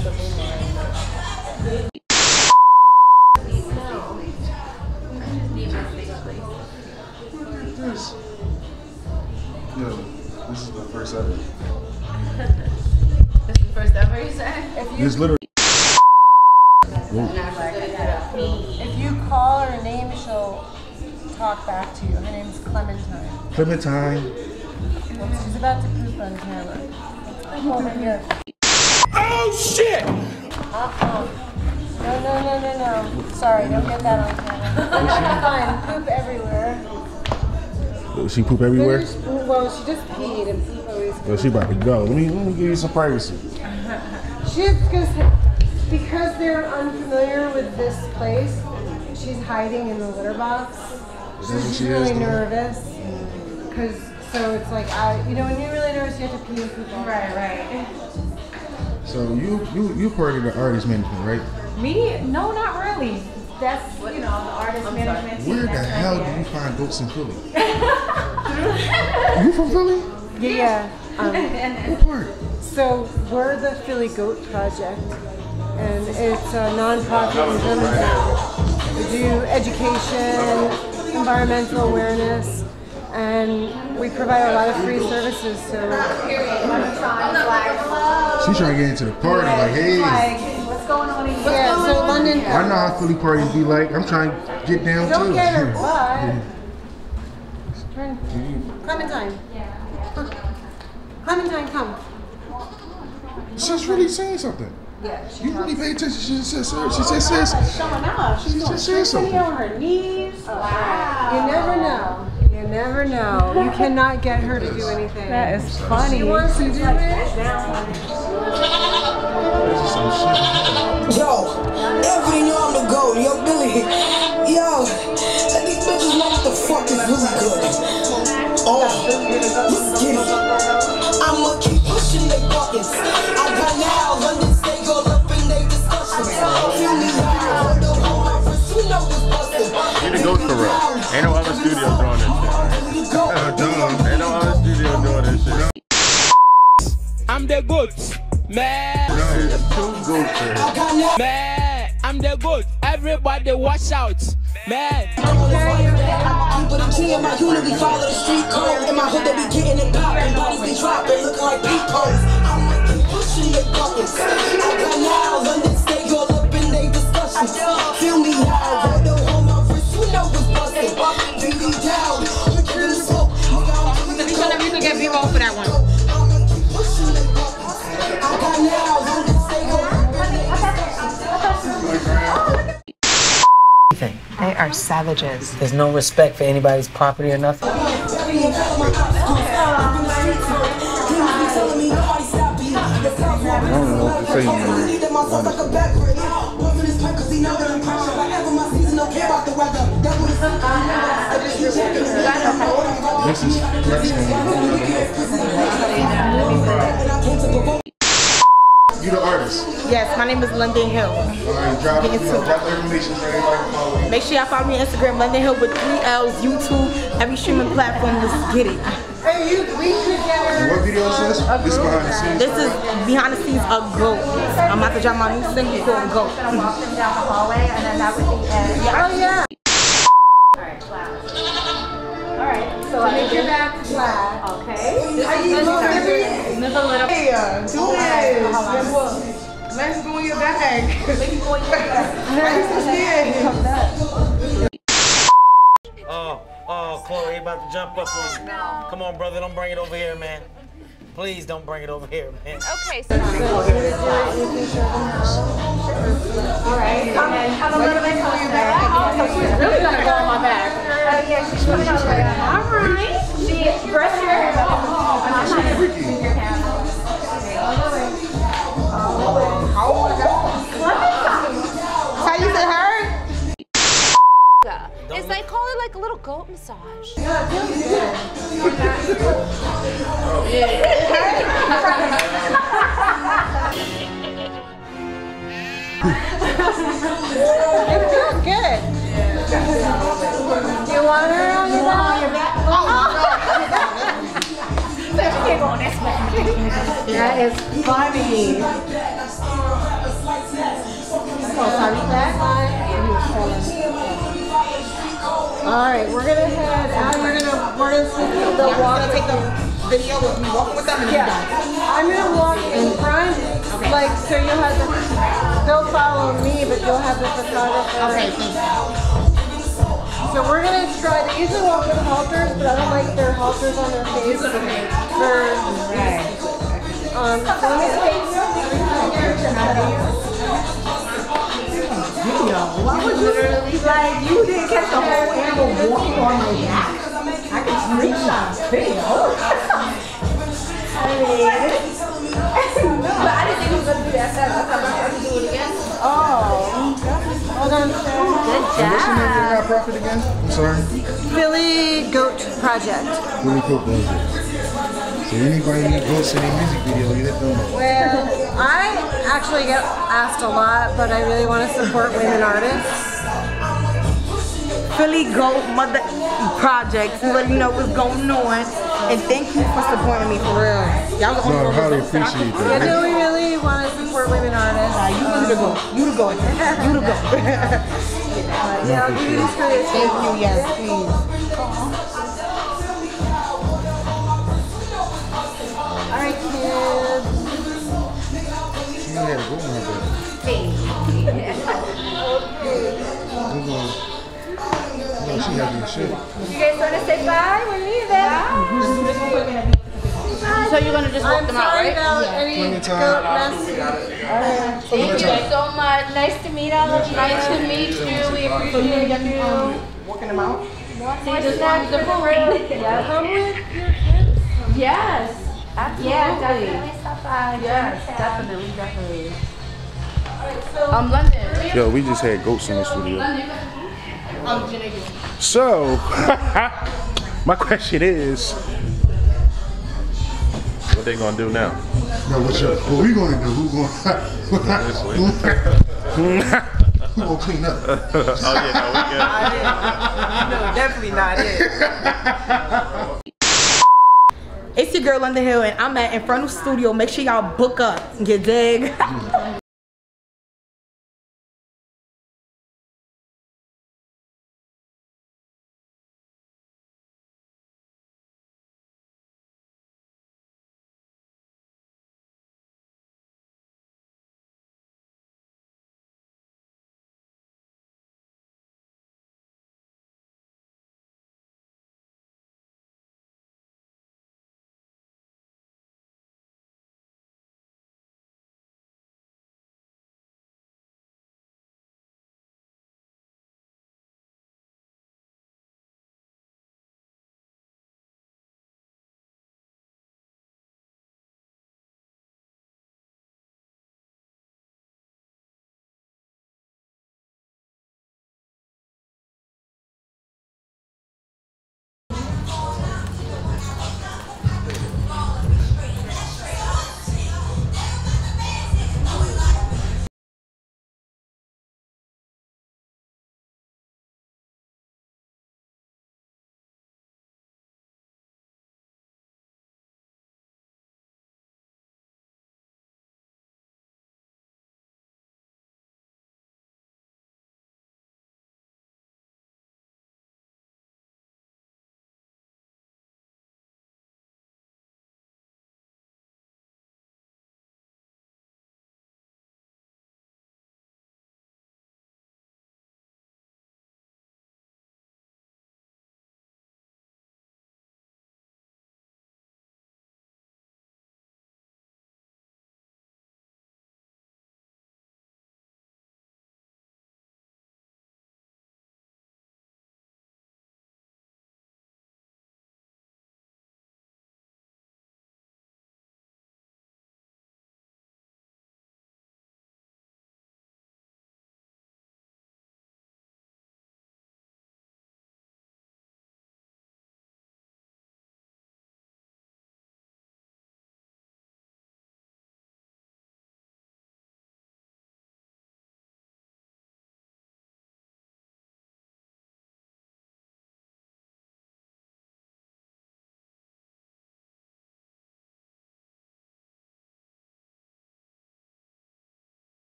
This. Yo, this is the first ever. This is the first ever, you said? This literally. If you call her name, she'll talk back to you. Her name's Clementine. Clementine. Oops, she's about to poop on camera. Oh my god. Oh shit! Uh-uh. No, no, no, no, no. Sorry, don't get that on camera. Fine, poop everywhere. She poop everywhere. Well, she just peed and poop always. Yo, she about to go. Let me let me give you some privacy. She's gonna because they're unfamiliar with this place. She's hiding in the litter box. Is that what She's she really doing? nervous because so it's like I, you know, when you're really nervous, you have to pee and poop. Right, right. So you you you part of the artist management, right? Me? No, not really. That's, you know, the artist management team. Where the that's hell right do you find goats in Philly? you from Philly? Yeah. Um, What part? so we're the Philly Goat Project, and it's a nonprofit in Germantown. We do education, environmental awareness, and we provide a lot of free services. So She trying to get into the party. Like, hey, Like, what's going on in here? yeah, so London. I know how Philly parties be like. I'm trying to get down Don't too. get her butt. Turn. Clementine. Huh. Clementine, come. She's really saying something. Yeah, she You really pay attention. She just said, sir. She just says. showing up. She's She just said something. on her knees. Wow. You never know. You never know. You cannot get her to do anything. That is funny. She wants to do it. Some shit. Yo, everybody know I'm the GOAT. Yo, Billy. Yo, let these bitches know what the fuck is really good. Oh, let's get it. I'ma keep pushing they buttons. I got now London stay all up in they discussions. Feel me now, hold up on my wrist, you know it's bustin'. You the goat for real. Ain't no other studio doing this shit. Ain't no other studio doing this shit. I'm the goat, I'm the goat. Everybody watch out, man. Keep it a G in my follow the street code. In my hood, they be getting it poppin', bodies be dropping, looking like peepholes. I'ma keep pushing the buttons. I got now London stay all up in they discussions. Feel me now, roll the on my wrist, you know what's bustin'. Baby down, quicker than smoke. Nigga, I'm doing the You can get B-roll for that one. Savages. There's no respect for anybody's property or nothing. I don't know what to say, man. This is name is London Hill. All right, drop, you know, drop the information for everybody to follow. Make sure y'all follow me on Instagram, London Hill with three L's, YouTube, every streaming platform. Let's get it. Hey, you, we could get her. What video is this? This is behind the scenes. This is behind the scenes of GOAT. I'm about to drop my new single called GOAT. Walk them down the hallway, and then that would be it. Oh yeah. Alright, clap. Alright, so I Make your back flat. Okay. This Are is you this moving is- everything? Move a little. Hey, uh, do this. Let's go in your bag. Maybe go in your bag. Oh, oh, Chloe about to jump up on you. Come on, brother, don't bring it over here, man. Please don't bring it over here, man. Okay, so Alright, and then have a little bit closer. Oh, so she's really gonna go on my back. Oh, yeah, she's putting over there. Alright. She, brush your hair. Oh, I'm not trying to move your hand. massage. Yeah, it feels good. you want her on your back? your back? That is funny. Oh, sorry, back. All right, we're gonna head out. We're gonna we're gonna take the Y'all walk. gonna take the video with me walking with them and Yeah. I'm gonna walk in front, Okay. like so you'll have the. They'll follow me, but you'll have the photographer. Okay, So we're gonna try. They usually walk with halters, but I don't like their halters on their face. For um, so let me Why would you like you didn't catch the whole animal walking on my back? I can screenshot video. I mean, But I didn't think he was gonna do that fast. I thought I was gonna do it again. Oh, hold on. Good What's the name of your nonprofit again? I'm sorry. Philly Goat Project. Really cool project. So anybody need goats in their music video, you hit them up. Well, I actually get asked a lot, but I really want to support women artists. Philly Goat Mother Project. To let you know what's going on. And thank you for supporting me for real. Y'all the No, I only highly ones that- appreciate Yeah, that. no, we really want to support women artists. Nah, you really the goat. You the go. You the go. Yeah, I'll give you this for. Thank you. Yes, please. She had a goat in her belly. We're gonna- No, she happy as shit. You guys wanna say bye? We're leaving. So you're gonna just walk I'm them out, right? about any Plenty of goat time. mess. Thank you so much. Nice to meet all of you. Nice to meet you. We appreciate you. Walking them out. See the snacks, the food. Yeah. Come with your kids. Yes. Absolutely. Yeah, definitely stop by. Yes, definitely, definitely. Um, London. Yo, we just had goats in the studio. Um, So, my question is, What they gonna do now? no, what, you, what we gonna do? Who gonna, This way. who gonna clean up? Oh yeah, no, we good. No, definitely not it. It's your girl London Hill, and I'm at Inferno Studio. Make sure y'all book up. Get dig.